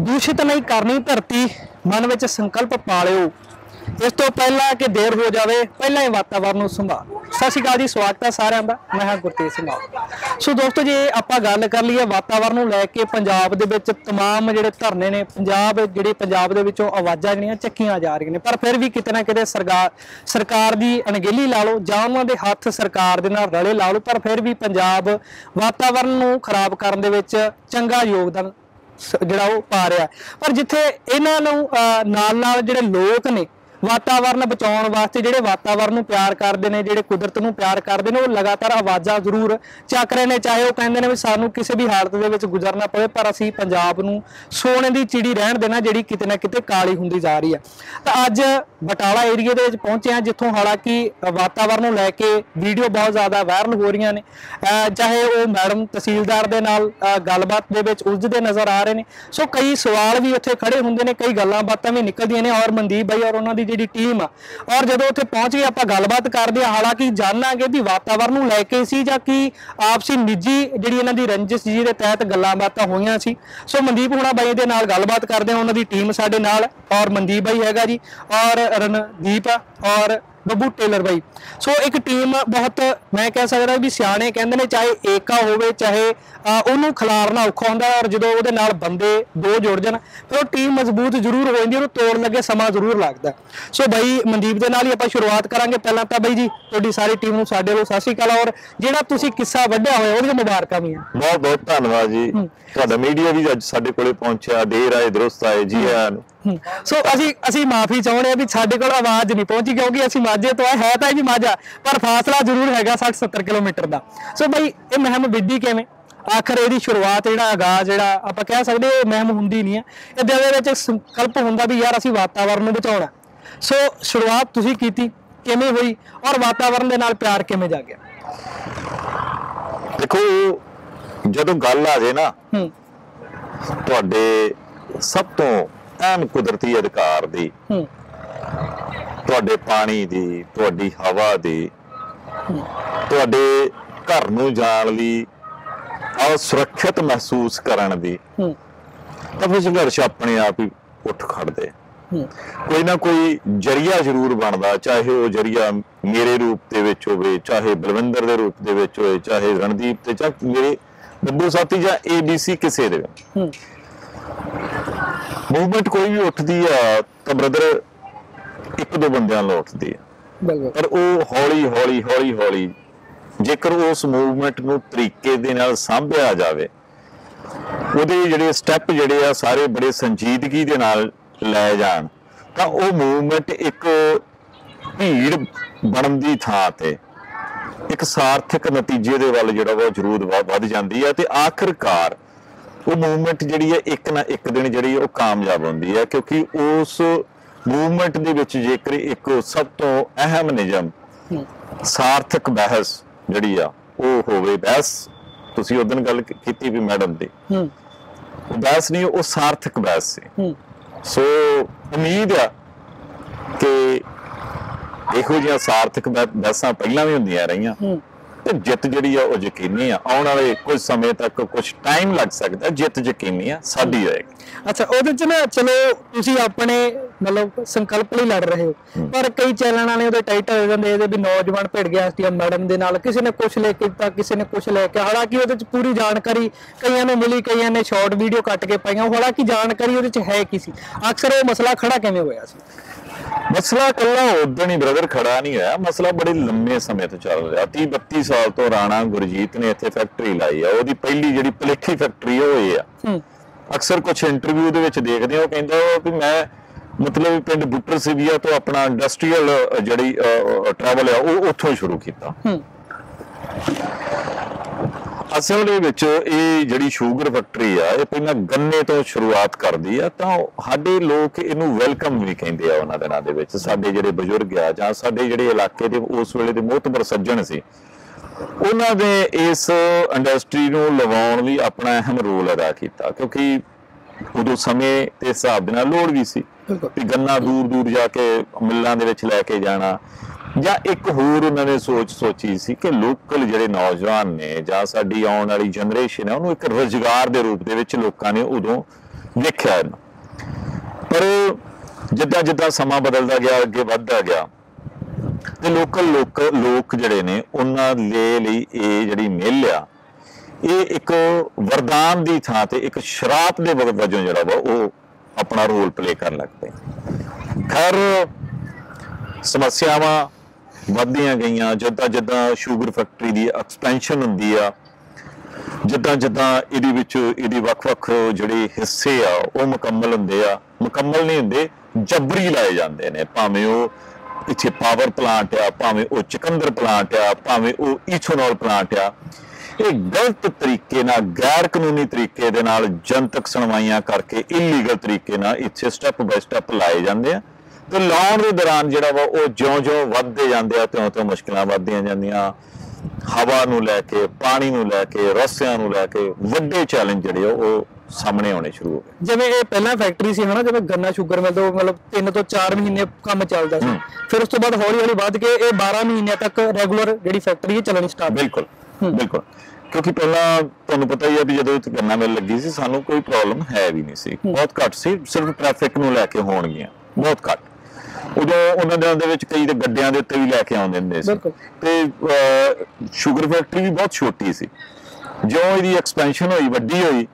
ਦੂਸ਼ਿਤ ਨਹੀਂ ਕਰਨੀ ਧਰਤੀ ਮਨ ਵਿੱਚ ਸੰਕਲਪ ਪਾਲਿਓ ਇਸ ਤੋਂ ਪਹਿਲਾਂ ਕਿ ਦੇਰ ਹੋ ਜਾਵੇ ਪਹਿਲਾਂ ਹੀ ਵਾਤਾਵਰਨ ਨੂੰ ਸੰਭਾਲ ਸਤਿ ਸ਼੍ਰੀ ਅਕਾਲ ਜੀ ਸਵਾਗਤ ਹੈ ਸਾਰਿਆਂ ਦਾ ਮੈਂ ਹਾਂ ਗੁਰਤੇਜ ਸਿੰਘ ਆਪ ਸੋ ਦੋਸਤੋ ਜੇ ਆਪਾਂ ਗੱਲ ਕਰ ਲਈਏ ਵਾਤਾਵਰਨ ਨੂੰ ਲੈ ਕੇ ਪੰਜਾਬ ਦੇ ਵਿੱਚ तमाम ਜਿਹੜੇ ਧਰਨੇ ਨੇ ਪੰਜਾਬ ਜਿਹੜੀ ਪੰਜਾਬ ਦੇ ਵਿੱਚੋਂ ਆਵਾਜ਼ਾਂ ਜਿਹੜੀਆਂ ਚੱਕੀਆਂ ਜਾ ਰਹੀਆਂ ਨੇ ਪਰ ਫਿਰ ਵੀ ਕਿਤੇ ਨਾ ਕਿਤੇ ਸਰਕਾਰ ਸਰਕਾਰ ਦੀ ਅਣਗਹਿਲੀ ਲਾ ਲਓ ਜਾਂ ਉਹਨਾਂ ਦੇ ਹੱਥ ਸਰਕਾਰ ਦੇ ਨਾਲ ਰਲੇ ਲਾ ਲਓ ਪਰ ਫਿਰ ਵੀ ਪੰਜਾਬ ਵਾਤਾਵਰਨ ਨੂੰ ਖਰਾਬ ਕਰਨ ਦੇ ਵਿੱਚ ਚੰਗਾ ਯੋਗਦਾਨ ਸ- ਜਿਹੜਾ ਉਹ ਪਾ ਰਿਹਾ। ਪਰ ਜਿੱਥੇ ਇਹਨਾਂ ਨੂੰ ਅਹ, ਨਾਲ ਨਾਲ ਜਿਹੜੇ ਲੋਕ ਨੇ ਵਾਤਾਵਰਨ ਬਚਾਉਣ ਵਾਸਤੇ ਜਿਹੜੇ ਵਾਤਾਵਰਨ ਨੂੰ ਪਿਆਰ ਕਰਦੇ ਨੇ, ਜਿਹੜੇ ਕੁਦਰਤ ਨੂੰ ਪਿਆਰ ਕਰਦੇ ਨੇ, ਉਹ ਲਗਾਤਾਰ ਆਵਾਜ਼ਾਂ ਜ਼ਰੂਰ ਚੱਕ ਰਹੇ ਨੇ। ਚਾਹੇ ਉਹ ਕਹਿੰਦੇ ਨੇ ਵੀ ਸਾਨੂੰ ਕਿਸੇ ਵੀ ਹਾਲਤ ਦੇ ਵਿੱਚ ਗੁਜ਼ਰਨਾ ਪਵੇ, ਪਰ ਅਸੀਂ ਪੰਜਾਬ ਨੂੰ ਸੋਨੇ ਦੀ ਚਿੜੀ ਰਹਿਣ ਦੇਣਾ, ਜਿਹੜੀ ਕਿਤੇ ਨਾ ਕਿਤੇ ਕਾਲੀ ਹੁੰਦੀ ਜਾ ਰਹੀ ਹੈ ਤਾਂ ਅੱਜ ਬਟਾਲਾ ਏਰੀਆ ਦੇ ਵਿੱਚ ਪਹੁੰਚੇ ਹਾਂ, ਜਿੱਥੋਂ ਹਾਲਾਂਕਿ ਵਾਤਾਵਰਨ ਨੂੰ ਲੈ ਕੇ ਵੀਡੀਓ ਬਹੁਤ ਜ਼ਿਆਦਾ ਵਾਇਰਲ ਹੋ ਰਹੀਆਂ ਨੇ। ਚਾਹੇ ਉਹ ਮੈਡਮ ਤਹਿਸੀਲਦਾਰ ਦੇ ਨਾਲ ਗੱਲਬਾਤ ਦੇ ਵਿੱਚ ਉਲਝਦੇ ਨਜ਼ਰ ਆ ਰਹੇ ਨੇ। ਸੋ ਕਈ ਸਵਾਲ ਵੀ ਉੱਥੇ ਖੜੇ ਹੁੰਦੇ ਨੇ, ਕਈ ਗੱਲਾਂ ਬਾਤਾਂ ਵੀ ਨਿਕਲਦੀਆਂ ਨੇ ਔਰ ਮਨਦੀਪ ਬਾਈ ਔਰ ਉਹਨਾਂ ਦੀ ਜਿਹੜੀ ਟੀਮ ਆ। ਔਰ ਜਦੋਂ ਉੱਥੇ ਪਹੁੰਚ ਕੇ ਆਪਾਂ ਗੱਲਬਾਤ ਕਰਦੇ ਆ ਹਾਲਾਂਕਿ ਜਾਣਾਂਗੇ ਵੀ ਵਾਤਾਵਰਨ ਨੂੰ ਲੈ ਕੇ ਸੀ ਜਾਂ ਕਿ ਆਪਸੀ ਨਿੱਜੀ ਜਿਹੜੀ ਇਹਨਾਂ ਦੀ ਰੰਜਿਸ਼ ਜੀ ਦੇ ਤਹਿਤ ਗੱਲਾਂ ਬਾਤਾਂ ਹੋਈਆਂ ਸੀ। ਸੋ ਮਨਦੀਪ ਹੁਣਾ ਬਾਈ ਦੇ ਨਾਲ ਗੱਲਬਾਤ ਕਰਦੇ ਆ ਉਹਨਾਂ ਦੀ ਟੀਮ ਸਾਡੇ ਨਾਲ। ਔਰ ਮਨਦੀਪ ਬਾਈ ਹੈਗਾ ਜੀ। ਔਰ ਰਣਦੀਪ। ਆ ਔਰ ਬੱਬੂ ਟੇਲਰ ਬਾਈ। ਸੋ ਇੱਕ ਟੀਮ ਬਹੁਤ ਮੈਂ ਕਹਿ ਸਕਦਾ ਵੀ ਸਿਆਣੇ ਕਹਿੰਦੇ ਨੇ ਚਾਹੇ ਏਕਾ ਹੋਵੇ ਚਾਹੇ ਉਹਨੂੰ ਖਿਲਾਰਨਾ ਔਖਾ ਹੁੰਦਾ ਔਰ ਜਦੋਂ ਉਹਦੇ ਨਾਲ ਬੰਦੇ ਦੋ ਜੁੜ ਜਾਣ ਫਿਰ ਉਹ ਟੀਮ ਮਜ਼ਬੂਤ ਜ਼ਰੂਰ ਹੋ ਜਾਂਦੀ ਉਹਨੂੰ ਤੋੜਨ ਲੱਗੇ ਸਮਾਂ ਜ਼ਰੂਰ ਲੱਗਦਾ ਸੋ ਬਾਈ ਮਨਦੀਪ ਦੇ ਨਾਲ ਹੀ ਆਪਾਂ ਸ਼ੁਰੂਆਤ ਕਰਾਂਗੇ। ਪਹਿਲਾਂ ਤਾਂ ਬਾਈ ਜੀ ਤੁਹਾਡੀ ਸਾਰੀ ਟੀਮ ਨੂੰ ਸਾਡੇ ਵੱਲੋਂ ਸਤਿ ਸ਼੍ਰੀ ਅਕਾਲ ਔਰ ਜਿਹੜਾ ਤੁਸੀਂ ਕਿੱਸਾ ਵੱਢਿਆ ਹੋਇਆ ਉਹਦੀਆਂ ਮੁਬਾਰਕਾਂ ਵੀ ਆ। ਬਹੁਤ ਬਹੁਤ ਧੰਨਵਾਦ ਜੀ। ਤੁਹਾਡਾ ਮੀਡੀਆ ਵੀ ਅੱਜ ਸਾਡੇ ਕੋਲੇ ਪਹੁੰਚਿਆ। ਦੇਰ ਆਏ ਦਰੁਸਤ ਆਏ ਜੀ ਆਇਆਂ ਨੂੰ। ਸੋ ਅਸੀਂ ਅਸੀਂ ਮਾਫੀ ਚਾਹੁੰਦੇ ਆ ਵੀ ਸਾਡੇ ਕੋਲ ਆਵਾਜ਼ ਨਹੀਂ ਪਹੁੰਚੀ ਕਿਉਂਕਿ ਅਸੀਂ ਮਾਝੇ ਤੋਂ ਆ ਹੈ ਤਾਂ ਇਹ ਵੀ ਮਾਝਾ ਪਰ ਫਾਸਲਾ ਜ਼ਰੂਰ ਹੈਗਾ 60 70 ਕਿਲੋਮੀਟਰ ਦਾ। ਸੋ ਬਈ ਇਹ ਮਹਿਮ ਵਿੱਢੀ ਕਿਵੇਂ? ਆਖਰ ਇਹਦੀ ਸ਼ੁਰੂਆਤ ਜਿਹੜਾ ਆਗਾਜ਼ ਜਿਹੜਾ ਆਪਾਂ ਕਹਿ ਸਕਦੇ ਇਹ ਮਹਿਮ ਹੁੰਦੀ ਨਹੀਂ ਹੈ। ਇਹਦੇ ਦੇ ਵਿੱਚ ਇੱਕ ਸੰਕਲਪ ਹੁੰਦਾ ਵੀ ਯਾਰ ਅਸੀਂ ਵਾਤਾਵਰਨ ਨੂੰ ਬਚਾਉਣਾ ਸੋ ਸ਼ੁਰੂਆਤ ਤੁਸੀਂ ਕੀਤੀ ਕਿਵੇਂ ਹੋਈ ਔਰ ਵਾਤਾਵਰਨ ਦੇ ਨਾਲ ਪਿਆਰ ਕਿਵੇਂ ਜਾਗਿਆ? ਦੇਖੋ ਜਦੋਂ ਗੱਲ ਆ ਜੇ ਨਾ ਤੁਹਾਡੇ ਸਭ ਤੋਂ ਅਹਿਮ ਕੁਦਰਤੀ ਅਧਿਕਾਰ ਦੀ ਤੁਹਾਡੇ ਪਾਣੀ ਦੀ ਤੁਹਾਡੀ ਹਵਾ ਦੀ ਤੁਹਾਡੇ ਘਰ ਨੂੰ ਜਾਣ ਲਈ ਔਰ ਸੁਰੱਖਿਅਤ ਮਹਿਸੂਸ ਕਰਨ ਦੀ। ਤਾਂ ਫਿਰ ਸੰਘਰਸ਼ ਆਪਣੇ ਆਪ ਹੀ ਉੱਠ ਖੜਦੇ। ਕੋਈ ਨਾ ਕੋਈ ਜਰੀਆ ਜ਼ਰੂਰ ਬਣਦਾ ਚਾਹੇ ਉਹ ਜਰੀਆ ਮੇਰੇ ਰੂਪ ਦੇ ਵਿੱਚ ਹੋਵੇ ਚਾਹੇ ਬਲਵਿੰਦਰ ਦੇ ਰੂਪ ਦੇ ਵਿੱਚ ਹੋਵੇ ਚਾਹੇ ਰਣਦੀਪ ਤੇ ਚਾਹੇ ਮੇਰੇ ਬੱਬੂ ਸਾਥੀ ਜਾਂ ABC ਕਿਸੇ ਦੇ ਹੂੰ। ਮੂਵਮੈਂਟ ਕੋਈ ਵੀ ਉੱਠਦੀ ਆ ਤਾਂ ਬ੍ਰਦਰ ਇੱਕ ਦੋ ਬੰਦਿਆਂ ਨਾਲ ਉੱਠਦੀ ਆ। ਪਰ ਉਹ ਹੌਲੀ ਹੌਲੀ ਹੌਲੀ ਹੌਲੀ ਜੇਕਰ ਉਸ ਮੂਵਮੈਂਟ ਨੂੰ ਤਰੀਕੇ ਦੇ ਨਾਲ ਸਾਂਭਿਆ ਜਾਵੇ ਉਹਦੇ ਜਿਹੜੇ ਸਟੈਪ ਜਿਹੜੇ ਆ ਸਾਰੇ ਬੜੇ ਸੰਜੀਦਗੀ ਦੇ ਨਾਲ ਲੈ ਜਾਣ ਤਾਂ ਉਹ ਮੂਵਮੈਂਟ ਇੱਕ ਭੀੜ ਬਣਨ ਦੀ ਥਾਂ ਤੇ ਇੱਕ ਸਾਰਥਕ ਨਤੀਜੇ ਦੇ ਵੱਲ ਜਿਹੜਾ ਉਹ ਜ਼ਰੂਰ ਵੱਧ ਜਾਂਦੀ ਹੈ ਤੇ ਆਖਰਕਾਰ ਉਹ ਮੂਵਮੈਂਟ ਜਿਹੜੀ ਹੈ ਇੱਕ ਨਾ ਇੱਕ ਦਿਨ ਜਿਹੜੀ ਉਹ ਕਾਮਯਾਬ ਹੁੰਦੀ ਹੈ ਕਿਉਂਕਿ ਉਸ ਮੂਵਮੈਂਟ ਦੇ ਵਿੱਚ ਜੇਕਰ ਇੱਕ ਸਭ ਤੋਂ ਅਹਿਮ ਨਿਯਮ ਸਾਰਥਕ ਬਹਿਸ ਜਿਹੜੀ ਆ ਉਹ ਹੋਵੇ ਬਹਿਸ। ਤੁਸੀਂ ਉਦੋਂ ਗੱਲ ਕੀਤੀ ਵੀ ਮੈਡਮ ਦੀ। ਹੂੰ। ਬਹਿਸ ਨਹੀਂ ਉਹ ਸਾਰਥਕ ਬਹਿਸ ਸੀ। ਹੂੰ। ਸੋ ਉਮੀਦ ਆ ਕਿ ਇਹੋ ਜਿਹੀਆਂ ਸਾਰਥਕ ਬਹਿ- ਬਹਿਸਾਂ ਪਹਿਲਾਂ ਵੀ ਹੁੰਦੀਆਂ ਰਹੀਆਂ। ਹੂੰ। ਤੇ ਜਿੱਤ ਜਿਹੜੀ ਆ ਉਹ ਯਕੀਨੀ ਆ। ਆਉਣ ਵਾਲੇ ਕੁਝ ਸਮੇਂ ਤੱਕ ਕੁਝ ਟਾਈਮ ਲੱਗ ਸਕਦਾ ਜਿੱਤ ਯਕੀਨੀ ਆ ਸਾਡੀ ਹੋਏਗੀ। ਅੱਛਾ ਉਹਦੇ ਚ ਨਾ ਚਲੋ ਤੁਸੀਂ ਆਪਣੇ ਮਤਲਬ ਸੰਕਲਪ ਲਈ ਲੜ ਰਹੇ ਹੋ ਪਰ ਕਈ ਚੈਨਲਾਂ ਨੇ ਉਹਦੇ ਟਾਈਟਲ ਹੋ ਜਾਂਦੇ ਇਹਦੇ ਵੀ ਨੌਜਵਾਨ ਭਿੜ ਗਿਆ ਐਸਟੀਐਮ ਮੈਡਮ ਦੇ ਨਾਲ ਕਿਸੇ ਨੇ ਕੁਝ ਲੈ ਕੇ ਦਿੱਤਾ ਕਿਸੇ ਨੇ ਕੁਝ ਲੈ ਕੇ ਹਾਲਾਂਕਿ ਉਹਦੇ ਚ ਪੂਰੀ ਜਾਣਕਾਰੀ ਕਈਆਂ ਨੂੰ ਮਿਲੀ ਕਈਆਂ ਨੇ ਸ਼ਾਰਟ ਵੀਡੀਓ ਕੱਟ ਕੇ ਪਾਈਆਂ ਹਾਲਾਂਕਿ ਜਾਣਕਾਰੀ ਉਹਦੇ ਚ ਹੈ ਕੀ ਸੀ? ਅਕਸਰ ਉਹ ਮਸਲਾ ਖੜਾ ਕਿਵੇਂ ਹੋਇਆ ਸੀ? ਮਸਲਾ ਕੱਲਾ ਉਦੋਂ ਹੀ ਬ੍ਰਦਰ ਖੜਾ ਨਹੀਂ ਹੋਇਆ। ਮਸਲਾ ਬੜੇ ਲੰਮੇ ਸਮੇਂ ਤੋਂ ਚੱਲ ਰਿਹਾ। 30 32 ਸਾਲ ਤੋਂ ਰਾਣਾ ਗੁਰਜੀਤ ਨੇ ਇੱਥੇ ਫੈਕਟਰੀ ਲਾਈ ਆ। ਉਹਦੀ ਪਹਿਲੀ ਜਿਹੜੀ ਪਲੇਠੀ ਫੈਕਟਰੀ ਉਹ ਇਹ ਆ। ਅਕਸਰ ਕੁਝ ਇੰਟਰਵਿਊ ਦੇ ਵਿੱਚ ਦੇਖਦੇ ਆ ਉਹ ਕਹਿੰਦਾ ਵਾ ਮੈਂ ਮਤਲਬ ਪਿੰਡ ਬੁੱਟਰ ਸਿਵੀਆ ਤੋਂ ਆਪਣਾ ਇੰਡਸਟਰੀਅਲ ਜਿਹੜੀ ਟਰੈਵਲ ਆ ਉਹ ਉੱਥੋਂ ਸ਼ੁਰੂ ਕੀਤਾ। ਅਸਲ ਦੇ ਵਿੱਚ ਇਹ ਜਿਹੜੀ ਸ਼ੂਗਰ ਫੈਕਟਰੀ ਆ ਇਹ ਪਹਿਲਾਂ ਗੰਨੇ ਤੋਂ ਸ਼ੁਰੂਆਤ ਕਰਦੀ ਆ ਤਾਂ ਸਾਡੇ ਲੋਕ ਇਹਨੂੰ ਵੈਲਕਮ ਵੀ ਕਹਿੰਦੇ ਆ ਉਹਨਾਂ ਦਿਨਾਂ ਦੇ ਵਿੱਚ। ਸਾਡੇ ਜਿਹੜੇ ਬਜ਼ੁਰਗ ਆ ਜਾਂ ਸਾਡੇ ਜਿਹੜੇ ਇਲਾਕੇ ਦੇ ਉਸ ਵੇਲੇ ਦੇ ਮੋਹਤਬਰ ਸੱਜਣ ਸੀ ਉਹਨਾਂ ਦੇ ਇਸ ਇੰਡਸਟਰੀ ਨੂੰ ਲਵਾਉਣ ਲਈ ਆਪਣਾ ਅਹਿਮ ਰੋਲ ਅਦਾ ਕੀਤਾ ਕਿਉਂਕਿ ਉਦੋਂ ਸਮੇਂ ਦੇ ਹਿਸਾਬ ਦੇ ਨਾਲ ਲੋੜ ਵੀ ਸੀ ਵੀ ਗੰਨਾ ਦੂਰ ਦੂਰ ਜਾ ਕੇ ਮਿੱਲਾਂ ਦੇ ਵਿੱਚ ਲੈ ਕੇ ਜਾਣਾ ਜਾਂ ਇੱਕ ਹੋਰ ਉਹਨਾਂ ਨੇ ਸੋਚ ਸੋਚੀ ਸੀ ਕਿ ਲੋਕਲ ਜਿਹੜੇ ਨੌਜਵਾਨ ਨੇ ਜਾਂ ਸਾਡੀ ਆਉਣ ਵਾਲੀ ਜਨਰੇਸ਼ਨ ਹੈ, ਉਹਨੂੰ ਇੱਕ ਰੋਜ਼ਗਾਰ ਦੇ ਰੂਪ ਦੇ ਵਿੱਚ ਲੋਕਾਂ ਨੇ ਉਦੋਂ ਵੇਖਿਆ ਇਹਨੂੰ। ਪਰ ਜਿੱਦਾਂ ਜਿੱਦਾਂ ਸਮਾਂ ਬਦਲਦਾ ਗਿਆ, ਅੱਗੇ ਵੱਧਦਾ ਗਿਆ, ਤੇ ਲੋਕਲ ਲੋਕ ਲੋਕ ਜਿਹੜੇ ਨੇ, ਉਹਨਾਂ ਦੇ ਲਈ ਇਹ ਜਿਹੜੀ ਮਿੱਲ ਆ, ਇਹ ਇੱਕ ਵਰਦਾਨ ਦੀ ਥਾਂ ਤੇ, ਇੱਕ ਸ਼ਰਾਪ ਦੇ ਵਜੋਂ ਜਿਹੜਾ ਵਾ, ਉਹ ਆਪਣਾ ਰੋਲ ਪਲੇ ਕਰਨ ਲੱਗ ਪਏ। ਖੈਰ, ਸਮੱਸਿਆਵਾਂ ਵੱਧਦੀਆਂ ਗਈਆਂ, ਜਿੱਦਾਂ ਜਿੱਦਾਂ ਸ਼ੂਗਰ ਫੈਕਟਰੀ ਦੀ ਐਕਸਪੈਂਸ਼ਨ ਹੁੰਦੀ ਆ, ਜਿੱਦਾਂ ਜਿੱਦਾਂ ਇਹਦੇ ਵਿੱਚ ਇਹਦੇ ਵੱਖ-ਵੱਖ ਜਿਹੜੇ ਹਿੱਸੇ ਆ, ਉਹ ਮੁਕੰਮਲ ਹੁੰਦੇ ਆ। ਮੁਕੰਮਲ ਨਹੀਂ ਹੁੰਦੇ, ਜਬਰੀ ਲਾਏ ਜਾਂਦੇ ਨੇ। ਭਾਵੇਂ ਉਹ ਇੱਥੇ ਪਾਵਰ ਪਲਾਂਟ ਆ, ਭਾਵੇਂ ਉਹ ਚਿਕੰਦਰ ਪਲਾਂਟ ਆ, ਭਾਵੇਂ ਉਹ ਈਥੋਨੋਲ ਪਲਾਂਟ ਆ। ਇਹ ਗਲਤ ਤਰੀਕੇ ਨਾਲ, ਗੈਰ ਕਾਨੂੰਨੀ ਤਰੀਕੇ ਦੇ ਨਾਲ ਜਨਤਕ ਸੁਣਵਾਈਆਂ ਕਰਕੇ ਇਲੀਗਲ ਤਰੀਕੇ ਨਾਲ ਇੱਥੇ ਸਟੈਪ ਬਾਈ ਸਟੈਪ ਲਾਏ ਜਾਂਦੇ ਆ। ਤੇ ਲਾਉਣ ਦੇ ਦੌਰਾਨ ਜਿਹੜਾ ਵਾ ਉਹ ਜਿਉਂ-ਜਿਉਂ ਵੱਧਦੇ ਜਾਂਦੇ ਆ ਤਿਉਂ-ਤਿਉਂ ਮੁਸ਼ਕਲਾਂ ਵੱਧਦੀਆਂ ਜਾਂਦੀਆਂ। ਹਵਾ ਨੂੰ ਲੈ ਕੇ ਪਾਣੀ ਨੂੰ ਲੈ ਕੇ ਰਸਿਆਂ ਨੂੰ ਲੈ ਕੇ ਵੱਡੇ ਚੈਲੰਜ ਜਿਹੜੇ ਆ ਉਹ ਸਾਹਮਣੇ ਆਉਣੇ ਸ਼ੁਰੂ ਹੋ ਗਏ। ਜਿਵੇਂ ਇਹ ਪਹਿਲਾਂ ਫੈਕਟਰੀ ਸੀ ਹਨਾ ਜਿਵੇਂ ਗੰਨਾ ਸ਼ੂਗਰ ਮਿਲ ਤੋਂ ਮਤਲਬ 3 ਤੋਂ 4 ਮਹੀਨੇ ਕੰਮ ਚੱਲਦਾ ਸੀ। ਫਿਰ ਉਸ ਤੋਂ ਬਾਅਦ ਹੌਲੀ ਹੌਲੀ ਵੱਧ ਕੇ ਇਹ 12 ਮਹੀਨਿਆਂ ਤੱਕ ਰੈਗੂਲਰ ਜਿਹੜੀ ਫੈਕਟਰੀ ਹੈ ਚੱਲਣੀ ਸਟਾਰਟ ਬਿਲਕੁਲ ਬਿਲਕੁਲ। ਕਿਉਂਕਿ ਪਹਿਲਾਂ ਤੁਹਾਨੂੰ ਪਤਾ ਹੀ ਹੈ ਵੀ ਜਦੋਂ ਇੱਥੇ ਗੰਨਾ ਮਿਲ ਲੱਗੀ ਸੀ ਸਾਨੂੰ ਕੋਈ ਪ੍ਰੋਬਲਮ ਹੈ ਵੀ ਨਹੀਂ ਸੀ। ਬਹੁਤ ਘੱਟ ਸੀ ਸਿਰਫ ਟ੍ਰੈਫਿਕ ਨੂੰ ਲੈ ਕੇ ਹੋਣਗੀਆਂ। ਬਹੁਤ ਘੱਟ। ਉਦੋਂ ਉਹਨਾਂ ਦਿਨਾਂ ਦੇ ਵਿੱਚ ਕਈ ਦੇ ਗੱਡਿਆਂ ਦੇ ਉੱਤੇ ਵੀ ਲੈ ਕੇ ਆਉਂਦੇ ਹੁੰਦੇ ਸੀ। ਤੇ ਸ਼ੂਗਰ ਫੈਕਟਰੀ ਵੀ ਬਹੁਤ ਛੋਟੀ ਸੀ। ਜਿਉਂ ਇਹਦੀ ਐਕਸਪੈਂਸ਼ਨ ਹੋਈ ਵੱਡੀ ਹੋਈ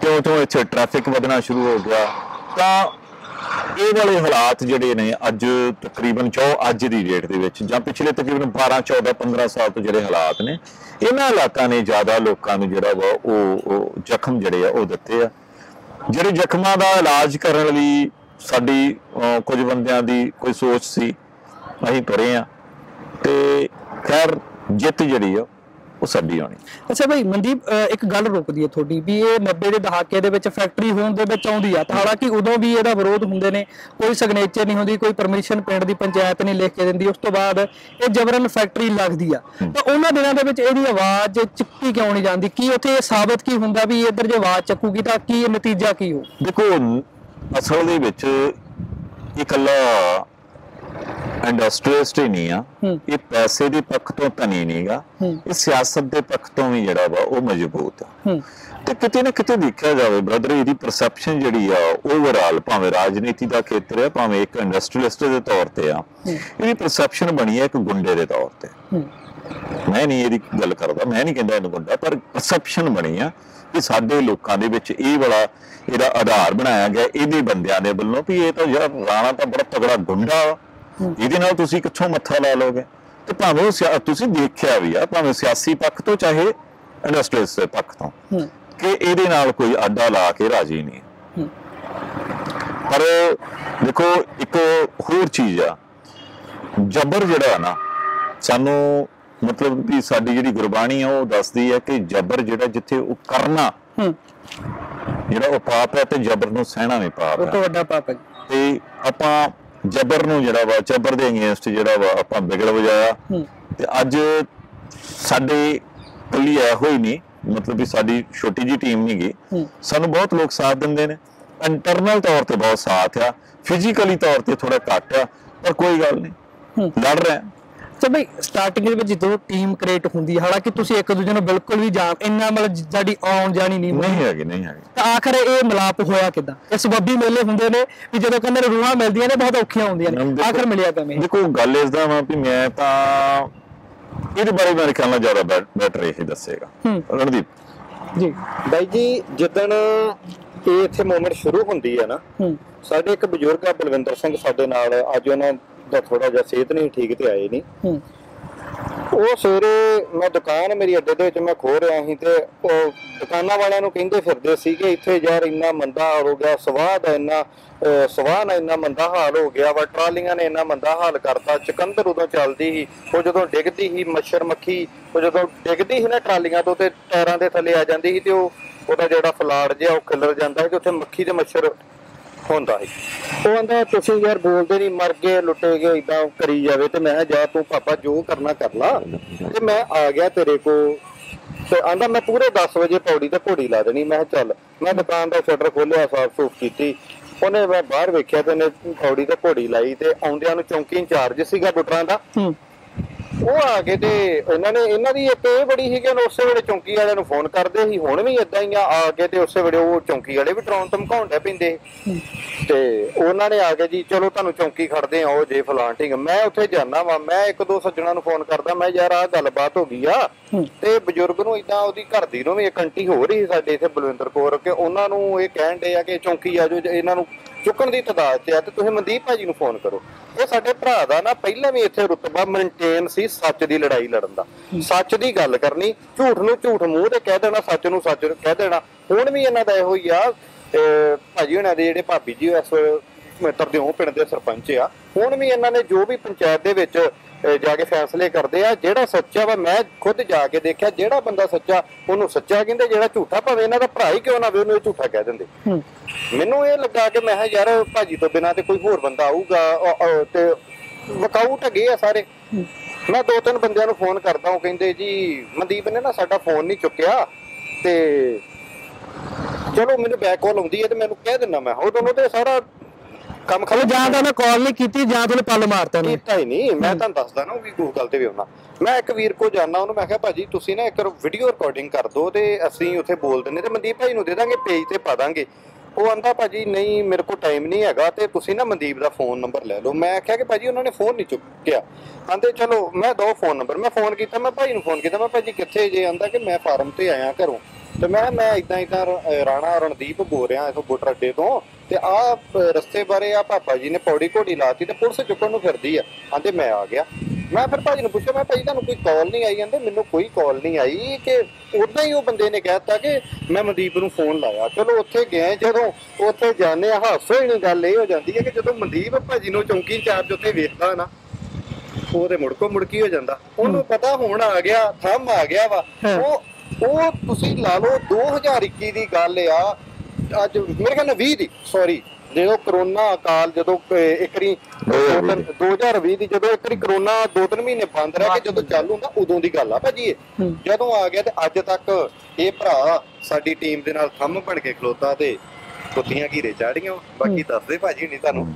ਤਿਉਂ ਤਿਉਂ ਇੱਥੇ ਟ੍ਰੈਫਿਕ ਵਧਣਾ ਸ਼ੁਰੂ ਹੋ ਗਿਆ। ਤਾਂ ਇਹ ਵਾਲੇ ਹਾਲਾਤ ਜਿਹੜੇ ਨੇ ਅੱਜ ਤਕਰੀਬਨ ਚੋ ਅੱਜ ਦੀ ਡੇਟ ਦੇ ਵਿੱਚ ਜਾਂ ਪਿਛਲੇ ਤਕਰੀਬਨ 12 14 15 ਸਾਲ ਤੋਂ ਜਿਹੜੇ ਹਾਲਾਤ ਨੇ ਇਹਨਾਂ ਹਾਲਾਤਾਂ ਨੇ ਜ਼ਿਆਦਾ ਲੋਕਾਂ ਨੂੰ ਜਿਹੜਾ ਵਾ ਉਹ ਜ਼ਖਮ ਜਿਹੜੇ ਆ ਉਹ ਦਿੱਤੇ ਆ। ਜਿਹੜੇ ਜ਼ਖਮਾਂ ਦਾ ਇਲਾਜ ਕਰਨ ਲਈ ਸਾਡੀ ਕੁਝ ਬੰਦਿਆਂ ਦੀ ਕੋਈ ਸੋਚ ਸੀ ਅਸੀਂ ਕਰੇ ਆ। ਤੇ ਖੈਰ ਜਿੱਤ ਜਿਹੜੀ ਆ ਉਹ ਸਾਡੀ ਆਉਣੀ। ਅੱਛਾ ਭਾਈ ਮਨਦੀਪ ਇੱਕ ਗੱਲ ਰੁਕਦੀ ਹੈ ਤੁਹਾਡੀ ਵੀ ਇਹ 90 ਦੇ ਦਹਾਕੇ ਦੇ ਵਿੱਚ ਫੈਕਟਰੀ ਹੋਣ ਦੇ ਵਿੱਚ ਆਉਂਦੀ ਆ। ਹਾਲਾਂਕਿ ਉਦੋਂ ਵੀ ਇਹਦਾ ਵਿਰੋਧ ਹੁੰਦੇ ਨੇ ਕੋਈ ਸਿਗਨੇਚਰ ਨਹੀਂ ਹੁੰਦੀ ਕੋਈ ਪਰਮਿਸ਼ਨ ਪਿੰਡ ਦੀ ਪੰਚਾਇਤ ਨਹੀਂ ਲਿਖ ਕੇ ਦਿੰਦੀ। ਉਸ ਤੋਂ ਬਾਅਦ ਇਹ ਜਬਰਨ ਫੈਕਟਰੀ ਲੱਗਦੀ ਆ। ਤਾਂ ਉਹਨਾਂ ਦਿਨਾਂ ਦੇ ਵਿੱਚ ਇਹਦੀ ਆਵਾਜ਼ ਚੱਕੀ ਕਿਉਂ ਨਹੀਂ ਜਾਂਦੀ? ਕੀ ਉੱਥੇ ਇਹ ਸਾਬਤ ਕੀ ਹੁੰਦਾ ਵੀ ਇੱਧਰ ਜੇ ਆਵਾਜ਼ ਚੱਕੂਗੀ ਤਾਂ ਕੀ ਨਤੀਜਾ ਕੀ ਹੋ ਦੇਖੋ ਅਸਲ ਦੇ ਵਿੱਚ ਇਕੱਲਾ ਇੰਡਸਟਰੀਲਿਸਟ ਹੀ ਨਹੀਂ ਆ। ਇਹ ਪੈਸੇ ਦੇ ਪੱਖ ਤੋਂ ਧਨੀ ਨਹੀਂਗਾ। ਇਹ ਸਿਆਸਤ ਦੇ ਪੱਖ ਤੋਂ ਵੀ ਜਿਹੜਾ ਵਾ ਉਹ ਮਜ਼ਬੂਤ ਆ। ਤੇ ਕਿਤੇ ਨਾ ਕਿਤੇ ਦੇਖਿਆ ਜਾਵੇ ਬ੍ਰਦਰ ਇਹਦੀ ਪਰਸੈਪਸ਼ਨ ਜਿਹੜੀ ਆ ਓਵਰਆਲ ਭਾਵੇਂ ਰਾਜਨੀਤੀ ਦਾ ਖੇਤਰ ਹੈ ਭਾਵੇਂ ਇੱਕ ਇੰਡਸਟਰੀਲਿਸਟ ਦੇ ਤੌਰ ਤੇ ਆ ਇਹਦੀ ਪਰਸੈਪਸ਼ਨ ਬਣੀ ਹੈ ਇੱਕ ਗੁੰਡੇ ਦੇ ਤੌਰ ਤੇ। ਮੈਂ ਨਹੀਂ ਇਹਦੀ ਗੱਲ ਕਰਦਾ ਮੈਂ ਨਹੀਂ ਕਹਿੰਦਾ ਇਹਨੂੰ ਗੁੰਡਾ ਪਰ ਪਰਸੈਪਸ਼ਨ ਬਣੀ ਆ ਕਿ ਸਾਡੇ ਲੋਕਾਂ ਦੇ ਵਿੱਚ ਇਹ ਵਾਲਾ ਇਹਦਾ ਆਧਾਰ ਬਣਾਇਆ ਗਿਆ ਇਹਦੇ ਬੰਦਿਆਂ ਦੇ ਵੱਲੋਂ ਵੀ ਇਹ ਤਾਂ ਯਾਰ ਰਾਣਾ ਤਾਂ ਬੜਾ ਤਗੜਾ ਗੁੰਡਾ ਇਹਦੇ ਨਾਲ ਤੁਸੀਂ ਕਿੱਥੋਂ ਮੱਥਾ ਲਾ ਲੋਗੇ ਤੇ ਭਾਵੇਂ ਤੁਸੀਂ ਦੇਖਿਆ ਵੀ ਆ ਭਾਵੇਂ ਸਿਆਸੀ ਪੱਖ ਤੋਂ ਚਾਹੇ ਇੰਡਸਟਰੀਅਲਿਸਟ ਦੇ ਪੱਖ ਤੋਂ ਕਿ ਇਹਦੇ ਨਾਲ ਕੋਈ ਆਡਾ ਲਾ ਕੇ ਰਾਜੀ ਨਹੀਂ। ਪਰ ਦੇਖੋ ਇੱਕ ਹੋਰ ਚੀਜ਼ ਆ। ਜਬਰ ਜਿਹੜਾ ਨਾ ਸਾਨੂੰ ਮਤਲਬ ਵੀ ਸਾਡੀ ਜਿਹੜੀ ਗੁਰਬਾਣੀ ਆ ਉਹ ਦੱਸਦੀ ਹੈ ਕਿ ਜਬਰ ਜਿਹੜਾ ਜਿੱਥੇ ਉਹ ਕਰਨਾ ਹੂੰ। ਜਿਹੜਾ ਉਹ ਪਾਪ ਹੈ ਤੇ ਜਬਰ ਨੂੰ ਸਹਿਣਾ ਵੀ ਪਾਪ ਉਹ ਤੋਂ ਵੱਡਾ ਪਾਪ ਹੈ ਤੇ ਆਪਾਂ ਜਬਰ ਨੂੰ ਜਿਹੜਾ ਵਾ ਜਬਰ ਦੇ ਅਗੇਂਸਟ ਜਿਹੜਾ ਵਾ ਆਪਾਂ ਵਿਗੜ ਵਜਾਇਆ। ਹੂੰ। ਤੇ ਅੱਜ ਸਾਡੇ ਕੱਲੀ ਇਹੋ ਹੀ ਨਹੀਂ ਮਤਲਬ ਵੀ ਸਾਡੀ ਛੋਟੀ ਜੀ ਟੀਮ ਨਹੀਂ ਗਈ ਸਾਨੂੰ ਬਹੁਤ ਲੋਕ ਸਾਥ ਦਿੰਦੇ ਨੇ। ਇੰਟਰਨਲ ਤੌਰ ਤੇ ਬਹੁਤ ਸਾਥ ਆ ਫਿਜ਼ੀਕਲੀ ਤੌਰ ਤੇ ਥੋੜਾ ਘੱਟ ਆ ਪਰ ਕੋਈ ਗੱਲ ਨਹੀਂ। ਲੜ ਰਹੇ ਤਾਂ ਬਈ ਸਟਾਰਟਿੰਗ ਦੇ ਵਿੱਚ ਜਦੋਂ ਟੀਮ ਕ੍ਰੀਏਟ ਹੁੰਦੀ ਹੈ ਹਾਲਾਂਕਿ ਤੁਸੀਂ ਇੱਕ ਦੂਜੇ ਨੂੰ ਬਿਲਕੁਲ ਵੀ ਜਾਣ ਇੰਨਾ ਮਤਲਬ ਸਾਡੀ ਆਉਣ ਜਾਣੀ ਨਹੀਂ। ਨਹੀਂ ਹੈਗੀ ਨਹੀਂ ਹੈਗੀ। ਤਾਂ ਆਖਰ ਇਹ ਮਿਲਾਪ ਹੋਇਆ ਕਿਦਾਂ? ਇਹ ਸਬੱਬੀ ਮੇਲੇ ਹੁੰਦੇ ਨੇ ਵੀ ਜਦੋਂ ਕਹਿੰਦੇ ਨੇ ਰੂਹਾਂ ਮਿਲਦੀਆਂ ਨੇ ਬਹੁਤ ਔਖੀਆਂ ਹੁੰਦੀਆਂ ਨੇ। ਆਖਰ ਮਿਲਿਆ ਕਿਵੇਂ? ਦੇਖੋ ਗੱਲ ਇਸ ਦਾ ਵਾ ਵੀ ਮੈਂ ਤਾਂ ਇਹਦੇ ਬਾਰੇ ਮੇਰੇ ਖਿਆਲ ਨਾਲ ਜ਼ਿਆਦਾ ਬੈਟਰ ਇਹ ਦੱਸੇਗਾ। ਰਣਦੀਪ। ਜੀ। ਬਾਈ ਜੀ ਜਿੱਦਣ ਇਹ ਇੱਥੇ ਮੂਵਮੈਂਟ ਸ਼ੁਰੂ ਹੁੰਦੀ ਹੈ ਨਾ ਸਾਡੇ ਇੱਕ ਬਜ਼ੁਰਗ ਆ ਬਲਵਿੰਦਰ ਸਿੰਘ ਸਾਡੇ ਨਾਲ ਅੱਜ ਉਹਨਾਂ ਦਾ ਥੋੜਾ ਜਿਹਾ ਸਿਹਤ ਨਹੀਂ ਠੀਕ ਤੇ ਆਏ ਨਹੀਂ। ਉਹ ਸਵੇਰੇ ਮੈਂ ਦੁਕਾਨ ਮੇਰੀ ਅੱਡੇ ਦੇ ਵਿੱਚ ਮੈਂ ਖੋ ਰਿਹਾ ਸੀ ਤੇ ਉਹ ਦੁਕਾਨਾਂ ਵਾਲਿਆਂ ਨੂੰ ਕਹਿੰਦੇ ਫਿਰਦੇ ਸੀ ਕਿ ਇੱਥੇ ਯਾਰ ਇੰਨਾ ਮੰਦਾ ਹਾਲ ਹੋ ਗਿਆ ਸਵਾਹ ਦਾ ਇੰਨਾ ਸਵਾਹ ਨਾਲ ਇੰਨਾ ਮੰਦਾ ਹਾਲ ਹੋ ਗਿਆ ਵਾ ਟਰਾਲੀਆਂ ਨੇ ਇੰਨਾ ਮੰਦਾ ਹਾਲ ਕਰਤਾ ਚਕੰਦਰ ਉਦੋਂ ਚੱਲਦੀ ਸੀ ਉਹ ਜਦੋਂ ਡਿੱਗਦੀ ਸੀ ਮੱਛਰ ਮੱਖੀ ਉਹ ਜਦੋਂ ਡਿੱਗਦੀ ਸੀ ਨਾ ਟਰਾਲੀਆਂ ਤੋਂ ਤੇ ਟਾਇਰਾਂ ਦੇ ਥੱਲੇ ਆ ਜਾਂਦੀ ਸੀ ਤੇ ਉਹ ਉਹਦਾ ਜਿਹੜਾ ਫਲਾੜ ਜਿਹਾ ਉਹ ਖਿਲਰ ਜਾਂਦਾ ਸੀ ਤੇ ਉੱਥੇ ਮੱਖੀ ਤੇ ਮੱਛਰ ਹੁੰਦਾ ਸੀ। ਉਹ ਕਹਿੰਦਾ ਤੁਸੀਂ ਯਾਰ ਬੋਲਦੇ ਨਹੀਂ ਮਰ ਗਏ, ਲੁੱਟੇ ਗਏ ਇਦਾਂ ਕਰੀ ਜਾਵੇ। ਤੇ ਮੈਂ ਕਿਹਾ, ਜਾ ਤੂੰ ਪਾਪਾ, ਜੋ ਕਰਨਾ ਕਰ ਲਾ। ਤੇ ਮੈਂ ਆ ਗਿਆ ਤੇਰੇ ਕੋ ਤੇ ਆਂਦਾ, ਮੈਂ ਪੂਰੇ 10 ਵਜੇ ਪੌੜੀ ਤੇ ਘੋੜੀ ਲਾ ਦੇਣੀ। ਮੈਂ ਕਿਹਾ, ਚੱਲ। ਮੈਂ ਦੁਕਾਨ ਦਾ ਸ਼ਟਰ ਖੋਲਿਆ ਸਾਫ਼ ਸੂਫ ਕੀਤੀ। ਉਹਨੇ ਮੈਂ ਬਾਹਰ ਵੇਖਿਆ ਤੇ ਉਹਨੇ ਪੌੜੀ ਤੇ ਘੋੜੀ ਲਾਈ ਤੇ ਆਉਂਦਿਆਂ ਨੂੰ ਚੌਂਕੀ ਇੰਚਾਰਜ ਸੀਗਾ ਬੁੱਟਰਾਂ ਦਾ। ਉਹ ਆ ਕੇ ਤੇ ਇਹਨਾਂ ਨੇ ਇਹਨਾਂ ਦੀ ਇੱਕ ਇਹ ਬੜੀ ਸੀਗੀ ਨਾ ਉਸੇ ਵੇਲੇ ਚੌਂਕੀ ਵਾਲਿਆਂ ਨੂੰ ਫੋਨ ਕਰਦੇ ਸੀ। ਹੁਣ ਵੀ ਇਦਾਂ ਹੀ ਆ ਆ ਕੇ ਤੇ ਉਸੇ ਵੇਲੇ ਉਹ ਚੌਂਕੀ ਵਾਲੇ ਵੀ ਡਰਾਉਣ ਧਮਕਾਉਣ ਡੈ ਪੈਂਦੇ ਤੇ ਉਹਨਾਂ ਨੇ ਆ ਕੇ ਜੀ ਚਲੋ ਤੁਹਾਨੂੰ ਚੌਂਕੀ ਖੜਦੇ ਆ ਉਹ ਜੇ ਫਲਾਣ ਠੀਕ। ਮੈਂ ਉੱਥੇ ਜਾਣਾ ਵਾ ਮੈਂ ਇੱਕ ਦੋ ਸੱਜਣਾ ਨੂੰ ਫੋਨ ਕਰਦਾ ਮੈਂ ਯਾਰ ਆ ਗੱਲਬਾਤ ਹੋ ਗਈ ਆ। ਤੇ ਬਜ਼ੁਰਗ ਨੂੰ ਇਦਾਂ ਉਹਦੀ ਘਰ ਦੀ ਨੂੰ ਵੀ ਇੱਕ ਆਂਟੀ ਹੋ ਰਹੀ ਸੀ ਸਾਡੇ ਇੱਥੇ ਬਲਵਿੰਦਰ ਕੌਰ ਕਿ ਉਹਨਾਂ ਨੂੰ ਇਹ ਕਹਿਣ ਦੇ ਆ ਕਿ ਚੌਂਕੀ ਆ ਜਾਓ ਜੇ ਇਹਨਾਂ ਨੂੰ ਚੁੱਕਣ ਦੀ ਤਦਾਦ 'ਚ ਆ ਤੇ ਤੁਸੀਂ ਮਨਦੀਪ ਭਾਜੀ ਨੂੰ ਫੋਨ ਕਰੋ। ਇਹ ਸਾਡੇ ਭਰਾ ਦਾ ਨਾ ਪਹਿਲਾਂ ਵੀ ਇੱਥੇ ਰੁਤਬਾ ਮੇਨਟੇਨ ਸੀ ਸੱਚ ਦੀ ਲੜਾਈ ਲੜਨ ਦਾ। ਸੱਚ ਦੀ ਗੱਲ ਕਰਨੀ ਝੂਠ ਨੂੰ ਝੂਠ ਮੂੰਹ ਤੇ ਕਹਿ ਦੇਣਾ ਸੱਚ ਨੂੰ ਸੱਚ ਕਹਿ ਦੇਣਾ। ਹੁਣ ਵੀ ਇਹਨਾਂ ਦਾ ਇਹੋ ਹੀ ਆ ਤੇ ਭਾਜੀ ਉਹਨਾਂ ਦੇ ਜਿਹੜੇ ਭਾਬੀ ਜੀ ਇਸ ਤਰਦਿਓ ਪਿੰਡ ਦੇ ਸਰਪੰਚ ਆ। ਹੁਣ ਵੀ ਇਹਨਾਂ ਨੇ ਜੋ ਵੀ ਪੰਚਾਇਤ ਦੇ ਵਿੱਚ ਜਾ ਕੇ ਫੈਸਲੇ ਕਰਦੇ ਆ। ਜਿਹੜਾ ਸੱਚਾ ਵਾ ਮੈਂ ਖੁਦ ਜਾ ਕੇ ਦੇਖਿਆ ਜਿਹੜਾ ਬੰਦਾ ਸੱਚਾ ਉਹਨੂੰ ਸੱਚਾ ਕਹਿੰਦੇ ਜਿਹੜਾ ਝੂਠਾ ਭਾਵੇਂ ਇਹਨਾਂ ਦਾ ਭਰਾ ਹੀ ਕਿਉਂ ਨਾ ਹੋਵੇ ਉਹਨੂੰ ਇਹ ਝੂਠਾ ਕਹਿ ਦਿੰਦੇ। ਮੈਨੂੰ ਇਹ ਲੱਗਾ ਕਿ ਮੈਂ ਯਾਰ ਭਾਜੀ ਤੋਂ ਬਿਨਾ ਤੇ ਕੋਈ ਹੋਰ ਬੰਦਾ ਆਊਗਾ ਤੇ ਵਕਾਊ ਠੱਗੇ ਆ ਸਾਰੇ। ਮੈਂ ਦੋ ਤਿੰਨ ਬੰਦਿਆਂ ਨੂੰ ਫੋਨ ਕਰਦਾ ਉਹ ਕਹਿੰਦੇ ਜੀ ਮਨਦੀਪ ਨੇ ਨਾ ਸਾਡਾ ਫੋਨ ਨਹੀਂ ਚੁੱਕਿਆ ਤੇ ਚਲੋ ਮੈਨੂੰ ਬੈਕ ਕਾਲ ਆਉਂਦੀ ਹੈ ਤੇ ਮੈਨੂੰ ਕਹਿ ਦਿੰਦਾ ਮੈਂ। ਉਹ ਦੋਨੋਂ ਤੇ ਸਾਰਾ ਕੰਮ ਉਹ ਖਤਮ ਜਾਂ ਤਾਂ ਉਹਨੇ ਕਾਲ ਨਹੀਂ ਕੀਤੀ ਜਾਂ ਤਾਂ ਉਹਨੇ ਪੱਲ ਮਾਰਤਾ ਉਹਨੇ। ਕੀਤਾ ਹੀ ਨਹੀਂ। ਮੈਂ ਤੁਹਾਨੂੰ ਦੱਸਦਾ ਨਾ ਉਹ ਵੀ ਕੋਈ ਗੱਲ ਤੇ ਵੀ ਆਉਣਾ ਮੈਂ ਇੱਕ ਵੀਰ ਕੋ ਜਾਣਾ ਉਹਨੂੰ ਮੈਂ ਕਿਹਾ ਭਾਜੀ ਤੁਸੀਂ ਨਾ ਇੱਕ ਵੀਡੀਓ ਰਿਕਾਰਡਿੰਗ ਕਰ ਦਿਓ ਤੇ ਅਸੀਂ ਉੱਥੇ ਬੋਲ ਦਿੰਨੇ ਤੇ ਮਨਦੀਪ ਭਾਈ ਨੂੰ ਦੇ ਦਾਂਗੇ ਪੇਜ ਤੇ ਪਾ ਦਾਂਗੇ। ਉਹ ਆਂਦਾ ਭਾਜੀ ਨਹੀਂ ਮੇਰੇ ਕੋਲ ਟਾਈਮ ਨਹੀਂ ਹੈਗਾ ਤੇ ਤੁਸੀਂ ਨਾ ਮਨਦੀਪ ਦਾ ਫੋਨ ਨੰਬਰ ਲੈ ਲਓ। ਮੈਂ ਕਿਹਾ ਕਿ ਭਾਜੀ ਉਹਨਾਂ ਨੇ ਫੋਨ ਨਹੀਂ ਚੁੱਕਿਆ। ਆਂਦੇ ਚਲੋ ਮੈਂ ਦੋ ਫੋਨ ਨੰਬਰ ਮੈਂ ਫੋਨ ਕੀਤਾ ਮੈਂ ਭਾਈ ਨੂੰ ਫੋਨ ਕੀਤਾ। ਮੈਂ ਭਾਜੀ ਕਿੱਥੇ? ਜੇ ਆਂਦਾ ਕਿ ਮੈਂ ਫਾਰਮ ਤੇ ਆਇਆ ਘਰੋਂ। ਤੇ ਮੈਂ ਮੈਂ ਇਦਾਂ ਇਦਾਂ ਰਾਣਾ ਰਣਦੀਪ ਬੋਲ ਰਿਹਾ ਇਥੋਂ ਬੁੱਟਰ ਅੱਡੇ ਤੋਂ ਤੇ ਆ ਰਸਤੇ ਬਾਰੇ ਆ ਪਾਪਾ ਜੀ ਨੇ ਪੌੜੀ ਘੋੜੀ ਲਾਤੀ ਤੇ ਪੁਲਿਸ ਚੁੱਕਣ ਨੂੰ ਫਿਰਦੀ ਆ। ਆਂਦੇ ਮੈਂ ਆ ਗਿਆ। ਮੈਂ ਫਿਰ ਭਾਜੀ ਨੂੰ ਪੁੱਛਿਆ ਮੈਂ ਭਾਜੀ ਤੁਹਾਨੂੰ ਕੋਈ ਕਾਲ ਨਹੀਂ ਆਈ? ਕਹਿੰਦੇ ਮੈਨੂੰ ਕੋਈ ਕਾਲ ਨਹੀਂ ਆਈ ਕਿ ਉਦਾਂ ਹੀ ਉਹ ਬੰਦੇ ਨੇ ਕਹਿਤਾ ਕਿ ਮੈਂ ਮਨਦੀਪ ਨੂੰ ਫੋਨ ਲਾਇਆ। ਚਲੋ ਉੱਥੇ ਗਏ ਜਦੋਂ ਉੱਥੇ ਆ ਹਾਸੋ ਹੀ ਨਹੀਂ ਗੱਲ ਇਹ ਹੋ ਜਾਂਦੀ ਹੈ ਕਿ ਜਦੋਂ ਮਨਦੀਪ ਭਾਜੀ ਨੂੰ ਚੌਂਕੀ ਇੰਚਾਰਜ ਉੱਥੇ ਵੇਖਦਾ ਨਾ ਉਹ ਤੇ ਮੁੜਕੋ ਮੁੜਕੀ ਹੋ ਜਾਂਦਾ। ਉਹਨੂੰ ਪਤਾ ਹੁਣ ਆ ਗਿਆ ਥੰਮ ਆ ਗਿਆ ਵਾ। ਉਹ ਉਹ ਤੁਸੀਂ ਲਾ ਲਓ 2021 ਦੀ ਗੱਲ ਆ। ਅੱਜ ਮੇਰੇ ਖਿਆਲ ਨਾਲ 20 ਦੀ ਸੌਰੀ ਜਦੋਂ ਕਰੋਨਾ ਕਾਲ ਜਦੋਂ ਇੱਕ ਰੀ 2020 ਦੀ ਜਦੋਂ ਇੱਕ ਰੀ ਕਰੋਨਾ ਦੋ ਤਿੰਨ ਮਹੀਨੇ ਬੰਦ ਰਹਿ ਕੇ ਜਦੋਂ ਚਾਲੂ ਹੁੰਦਾ ਉਦੋਂ ਦੀ ਗੱਲ ਆ ਭਾਜੀ ਇਹ। ਜਦੋਂ ਆ ਗਿਆ ਤੇ ਅੱਜ ਤੱਕ ਇਹ ਭਰਾ ਸਾਡੀ ਟੀਮ ਦੇ ਨਾਲ ਥੰਮ ਬਣ ਕੇ ਖਲੋਤਾ ਤੇ ਕੁੱਤੀਆਂ ਘੀਰੇ ਚਾੜੀਆਂ ਬਾਕੀ ਦੱਸਦੇ ਭਾਜੀ ਨਹੀਂ ਤੁਹਾਨੂੰ।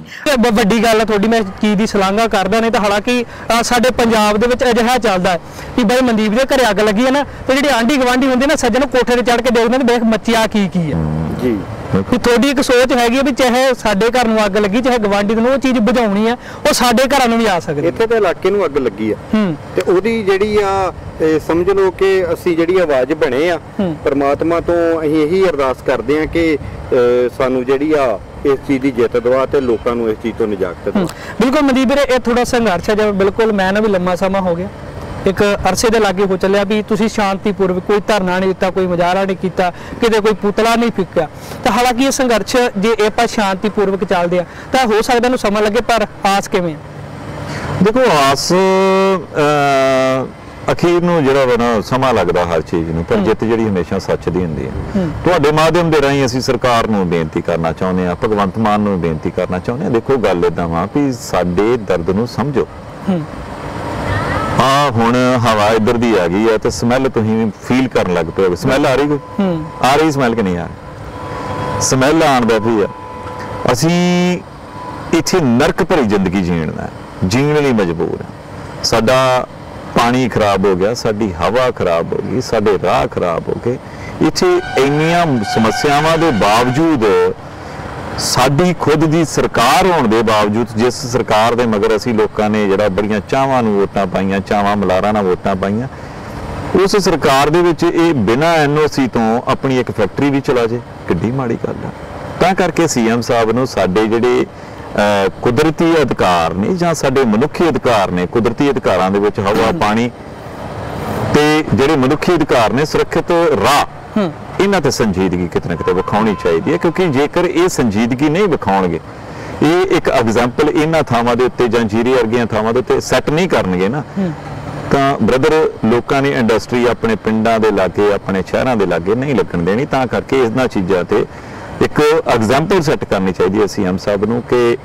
ਵੱਡੀ ਗੱਲ ਹੈ ਤੁਹਾਡੀ ਮੈਂ ਚੀਜ਼ ਦੀ ਸ਼ਲਾਘਾ ਕਰਦਾ ਨਹੀਂ ਤਾਂ ਹਾਲਾਂਕਿ ਸਾਡੇ ਪੰਜਾਬ ਦੇ ਵਿੱਚ ਅਜਿਹਾ ਚੱਲਦਾ ਹੈ ਕਿ ਬਈ ਮਨਦੀਪ ਦੇ ਘਰੇ ਅੱਗ ਲੱਗੀ ਹੈ ਨਾ ਤੇ ਜਿਹੜੇ ਆਂਢੀ ਗਵਾਂਢੀ ਹੁੰਦੇ ਨਾ ਸੱਜਣ ਕੋਠੇ ਤੇ ਚੜ ਕੇ ਦੇਖਦੇ ਨੇ ਵੇਖ ਮੱਚਿਆ ਕੀ ਕੀ ਹੈ। ਜੀ। ਕਿ ਤੁਹਾਡੀ ਇੱਕ ਸੋਚ ਹੈਗੀ ਵੀ ਚਾਹੇ ਸਾਡੇ ਘਰ ਨੂੰ ਅੱਗ ਲੱਗੀ ਚਾਹੇ ਗਵਾਂਢੀ ਨੂੰ ਉਹ ਚੀਜ਼ ਬੁਝਾਉਣੀ ਹੈ ਉਹ ਸਾਡੇ ਘਰਾਂ ਨੂੰ ਵੀ ਆ ਸਕਦੀ। ਇੱਥੇ ਤੇ ਇਲਾਕੇ ਨੂੰ ਅੱਗ ਲੱਗੀ ਆ ਹੂੰ। ਤੇ ਉਹਦੀ ਜਿਹੜੀ ਆ ਇਹ ਸਮਝ ਲਓ ਕਿ ਅਸੀਂ ਜਿਹੜੀ ਆਵਾਜ਼ ਬਣੇ ਆ। ਪਰਮਾਤਮਾ ਤੋਂ ਅਸੀਂ ਇਹੀ ਅਰਦਾਸ ਕਰਦੇ ਆ ਕਿ ਸਾਨੂੰ ਜਿਹੜੀ ਆ ਇਸ ਚੀਜ਼ ਦੀ ਜਿੱਤ ਦਵਾ ਤੇ ਲੋਕਾਂ ਨੂੰ ਇਸ ਚੀਜ਼ ਤੋਂ ਨਿਜਾਤ। ਦਵਾ ਬਿਲਕੁਲ ਮਨਦੀਪ ਵੀਰੇ ਇਹ ਥੋੜਾ ਸੰਘਰਸ਼ ਹੈ ਜਿਵੇਂ ਬਿਲਕੁਲ ਮੈਂ ਨਾ ਵੀ ਲੰਮਾ ਸਮਾਂ ਹੋ ਗਿਆ ਇੱਕ ਅਰਸੇ ਦੇ ਲਾਗੇ ਹੋ ਚੱਲਿਆ ਵੀ ਤੁਸੀਂ ਸ਼ਾਂਤੀਪੂਰਵਕ ਕੋਈ ਧਰਨਾ ਨਹੀਂ ਦਿੱਤਾ ਕੋਈ ਮੁਜ਼ਾਹਰਾ ਨਹੀਂ ਕੀਤਾ ਕਿਤੇ ਕੋਈ ਪੁਤਲਾ ਨਹੀਂ ਫਿੱਕਿਆ ਤਾਂ ਹਾਲਾਂਕਿ ਇਹ ਸੰਘਰਸ਼ ਜੇ ਇਹ ਆਪਾਂ ਸ਼ਾਂਤੀਪੂਰਵਕ ਚੱਲਦੇ ਆ ਤਾਂ ਹੋ ਸਕਦਾ ਇਹਨੂੰ ਸਮਾਂ ਲੱਗੇ ਪਰ ਆਸ ਕਿਵੇਂ ਆ? ਦੇਖੋ ਆਸ ਅਹ, ਅਖੀਰ ਨੂੰ ਜਿਹੜਾ ਵਾ ਨਾ ਸਮਾਂ ਲੱਗਦਾ ਹਰ ਚੀਜ਼ ਨੂੰ ਪਰ ਜਿੱਤ ਜਿਹੜੀ ਹਮੇਸ਼ਾ ਸੱਚ ਦੀ ਹੁੰਦੀ ਹੈ। ਤੁਹਾਡੇ ਮਾਧਿਅਮ ਦੇ ਰਾਹੀਂ ਅਸੀਂ ਸਰਕਾਰ ਨੂੰ ਬੇਨਤੀ ਕਰਨਾ ਚਾਹੁੰਦੇ ਹਾਂ ਭਗਵੰਤ ਮਾਨ ਨੂੰ ਬੇਨਤੀ ਕਰਨਾ ਚਾਹੁੰਦੇ ਹਾਂ। ਦੇਖੋ ਗੱਲ ਇਦਾਂ ਵਾ ਵੀ ਸਾਡੇ ਦਰਦ ਨੂੰ ਸਮਝੋ। ਹੂੰ। ਆ ਹੁਣ ਹਵਾ ਇੱਧਰ ਦੀ ਆ ਗਈ ਹੈ ਤੇ ਸਮੈਲ ਤੁਸੀਂ ਫੀਲ ਕਰਨ ਲੱਗ ਪਏ ਸਮੈਲ ਆ ਰਹੀ ਕੋਈ? ਹੂੰ। ਆ ਰਹੀ ਸਮੈਲ ਕਿ ਨਹੀਂ ਆ ਰਹੀ? ਸਮੈਲ ਆਣ ਦਾ ਵੀ ਆ। ਅਸੀਂ ਇੱਥੇ ਨਰਕ ਭਰੀ ਜ਼ਿੰਦਗੀ ਜੀਣਾ ਹੈ ਜੀਣ ਲਈ ਮਜਬੂਰ ਹਾਂ। ਸਾਡਾ ਪਾਣੀ ਖਰਾਬ ਹੋ ਗਿਆ, ਸਾਡੀ ਹਵਾ ਖਰਾਬ ਹੋ ਗਈ, ਸਾਡੇ ਰਾਹ ਖਰਾਬ ਹੋ ਗਏ। ਇੱਥੇ ਇੰਨੀਆਂ ਸਮੱਸਿਆਵਾਂ ਦੇ ਬਾਵਜੂਦ ਸਾਡੀ ਖੁਦ ਦੀ ਸਰਕਾਰ ਹੋਣ ਦੇ ਬਾਵਜੂਦ, ਜਿਸ ਸਰਕਾਰ ਦੇ ਮਗਰ ਅਸੀਂ ਲੋਕਾਂ ਨੇ ਜਿਹੜਾ ਬੜੀਆਂ ਚਾਵਾਂ ਨੂੰ ਵੋਟਾਂ ਪਾਈਆਂ, ਚਾਵਾਂ ਮਲਾਰਾਂ ਨਾਲ ਵੋਟਾਂ ਪਾਈਆਂ, ਉਸ ਸਰਕਾਰ ਦੇ ਵਿੱਚ ਇਹ ਬਿਨਾਂ ਐਨਓਸੀ ਤੋਂ ਆਪਣੀ ਇੱਕ ਫੈਕਟਰੀ ਵੀ ਚਲਾ ਜੇ। ਕਿੱਡੀ ਮਾੜੀ ਗੱਲ ਆ। ਤਾਂ ਕਰਕੇ ਸੀਐਮ ਸਾਹਿਬ ਨੂੰ ਸਾਡੇ ਜਿਹੜੇ ਕੁਦਰਤੀ ਅਧਿਕਾਰ ਨੇ ਜਾਂ ਸਾਡੇ ਮਨੁੱਖੀ ਅਧਿਕਾਰ ਨੇ ਕੁਦਰਤੀ ਅਧਿਕਾਰਾਂ ਦੇ ਵਿੱਚ ਹਵਾ ਪਾਣੀ ਤੇ ਜਿਹੜੇ ਮਨੁੱਖੀ ਅਧਿਕਾਰ ਨੇ ਸੁਰੱਖਿਅਤ ਰਾਹ ਇਹਨਾਂ ਤੇ ਸੰਜੀਦਗੀ ਕਿਤੇ ਨਾ ਕਿਤੇ ਵਿਖਾਉਣੀ ਚਾਹੀਦੀ ਹੈ ਕਿਉਂਕਿ ਜੇਕਰ ਇਹ ਸੰਜੀਦਗੀ ਨਹੀਂ ਵਿਖਾਉਣਗੇ ਇਹ ਇੱਕ ਐਗਜ਼ਾਮਪਲ ਇਹਨਾਂ ਥਾਵਾਂ ਦੇ ਉੱਤੇ ਜਾਂ ਜੀਰੇ ਵਰਗੀਆਂ ਥਾਵਾਂ ਦੇ ਉੱਤੇ ਸੈੱਟ ਨਹੀਂ ਕਰਨਗੇ ਨਾ ਤਾਂ ਬ੍ਰਦਰ ਲੋਕਾਂ ਨੇ ਇੰਡਸਟਰੀ ਆਪਣੇ ਪਿੰਡਾਂ ਦੇ ਲਾਗੇ ਆਪਣੇ ਸ਼ਹਿਰਾਂ ਦੇ ਲਾਗੇ ਨਹੀਂ ਲੱਗਣ ਦੇਣੀ ਤਾਂ ਕਰਕੇ ਇਹਨਾਂ ਚੀਜ਼ਾਂ ਤੇ ਇੱਕ ਐਗਜ਼ਾਮਪਲ ਸੈੱਟ ਕਰਨੀ ਚਾਹੀਦੀ ਹੈ ਸੀਐਮ ਸਾਹਿਬ ਨੂੰ ਕਿ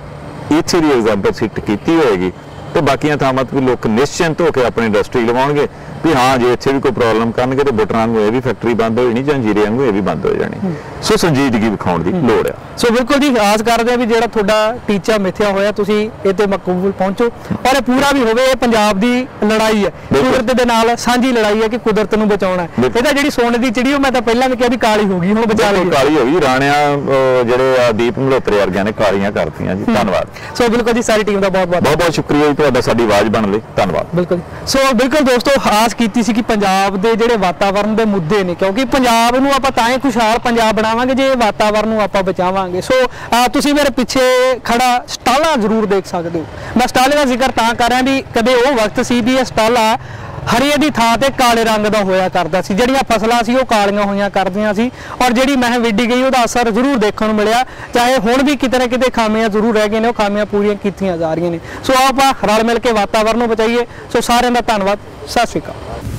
ਇੱਥੇ ਦੀ ਐਗਜ਼ਾਮਪਲ ਸੈੱਟ ਕੀਤੀ ਹੋਏਗੀ ਤੇ ਬਾਕੀਆਂ ਥਾਵਾਂ ਤੇ ਵੀ ਲੋਕ ਨਿਸ਼ਚਿੰਤ ਹੋ ਕੇ ਆਪਣੀ ਇੰਡਸਟਰੀ ਲਵਾਉਣਗੇ। ਵੀ ਹਾਂ ਜੇ ਇੱਥੇ ਵੀ ਕੋਈ ਪ੍ਰੋਬਲਮ ਕਰਨਗੇ ਤੇ ਬੁਟਰਾਂ ਨੂੰ ਇਹ ਵੀ ਫੈਕਟਰੀ ਬੰਦ ਹੋ ਜਾਣੀ ਜਾਂ ਜੀਰੇ ਵਾਂਗੂ ਇਹ ਵੀ ਬੰਦ ਹੋ ਜਾਣੀ। ਸੋ ਸੰਜੀਦਗੀ ਵਿਖਾਉਣ ਦੀ ਲੋੜ ਆ। ਸੋ ਬਿਲਕੁਲ ਜੀ ਆਸ ਕਰਦੇ ਆ ਵੀ ਜਿਹੜਾ ਤੁਹਾਡਾ ਟੀਚਾ ਮਿੱਥਿਆ ਹੋਇਆ ਤੁਸੀਂ ਇਹ ਤੇ ਮਕਬੂਲ ਪਹੁੰਚੋ। ਔਰ ਇਹ ਪੂਰਾ ਵੀ ਹੋਵੇ ਇਹ ਪੰਜਾਬ ਦੀ ਲੜਾਈ ਹੈ। ਕੁਦਰਤ ਦੇ ਨਾਲ ਸਾਂਝੀ ਲੜਾਈ ਹੈ ਕਿ ਕੁਦਰਤ ਨੂੰ ਬਚਾਉਣਾ ਹੈ। ਇਹਦਾ ਜਿਹੜੀ ਸੋਨੇ ਦੀ ਚਿੜੀ ਉਹ ਮੈਂ ਤਾਂ ਪਹਿਲਾਂ ਵੀ ਕਿਹਾ ਵੀ ਕਾਲੀ ਹੋ ਗਈ ਹੁਣ ਬਚਾ ਲਈ ਕਾਲੀ ਹੋ ਗਈ। ਰਾਣਿਆਂ ਜਿਹੜੇ ਆ ਦੀਪ ਮਲਹੋਤਰੇ ਵਰਗਿਆਂ ਨੇ ਕਾਲੀਆਂ ਕਰਤੀਆਂ ਜੀ। ਧੰਨਵਾਦ। ਸੋ ਬਿਲਕੁਲ ਜੀ ਸਾਰੀ ਟੀਮ ਦਾ ਬਹੁਤ ਬਹੁਤ ਬਹੁਤ ਬਹੁਤ ਸ਼ੁਕਰੀਆ ਜੀ ਤੁਹਾਡਾ ਸਾਡੀ ਆਵਾਜ਼ ਬਣਨ ਲਈ। ਧੰਨਵਾਦ। ਬਿਲਕੁਲ ਸੋ ਬਿਲਕੁਲ ਦੋਸਤੋ ਆਸ ਕੀਤੀ ਸੀ ਕਿ ਪੰਜਾਬ ਦੇ ਜਿਹੜੇ ਵਾਤਾਵਰਣ ਦੇ ਮੁੱਦੇ ਨੇ, ਕਿਉਂਕਿ ਪੰਜਾਬ ਨੂੰ ਆਪਾਂ ਤਾਂ ਹੀ ਖੁਸ਼ਹਾਲ ਪੰਜਾਬ ਬਣਾਵਾਂਗੇ ਜੇ ਵਾਤਾਵਰਣ ਨੂੰ ਆਪਾਂ ਬਚਾਵਾਂਗੇ। ਸੋ ਤੁਸੀਂ ਮੇਰੇ ਪਿੱਛੇ ਖੜਾ ਸਟਾਲਾ ਜ਼ਰੂਰ ਦੇਖ ਸਕਦੇ ਹੋ। ਮੈਂ ਸਟਾਲੇ ਦਾ ਜ਼ਿਕਰ ਤਾਂ ਕਰ ਰਿਹਾ ਵੀ ਕਦੇ ਉਹ ਵਕਤ ਸੀ ਵੀ ਇਹ ਸਟਾਲਾ ਹਰੇ ਦੀ ਥਾਂ ਤੇ ਕਾਲੇ ਰੰਗ ਦਾ ਹੋਇਆ ਕਰਦਾ ਸੀ। ਜਿਹੜੀਆਂ ਫਸਲਾਂ ਸੀ, ਉਹ ਕਾਲੀਆਂ ਹੋਈਆਂ ਕਰਦੀਆਂ ਸੀ ਔਰ ਜਿਹੜੀ ਮਹਿ ਵਿੱਢੀ ਗਈ, ਉਹਦਾ ਅਸਰ ਜ਼ਰੂਰ ਦੇਖਣ ਨੂੰ ਮਿਲਿਆ। ਚਾਹੇ ਹੁਣ ਵੀ ਕਿਤੇ ਨਾ ਕਿਤੇ ਖਾਮੀਆਂ ਜ਼ਰੂਰ ਰਹਿ ਗਈਆਂ ਨੇ, ਉਹ ਖਾਮੀਆਂ ਪੂਰੀਆਂ ਕੀਤੀਆਂ ਜਾ ਰਹੀਆਂ ਨੇ। ਸੋ ਆਪਾਂ ਰਲ ਮਿਲ ਕੇ ਵਾਤਾਵਰਨ ਨੂੰ ਬਚਾਈਏ। ਸੋ ਸਾਰਿਆਂ ਦਾ ਧੰਨਵਾਦ। ਸਤਿ ਸ਼੍ਰੀ ਅਕਾਲ।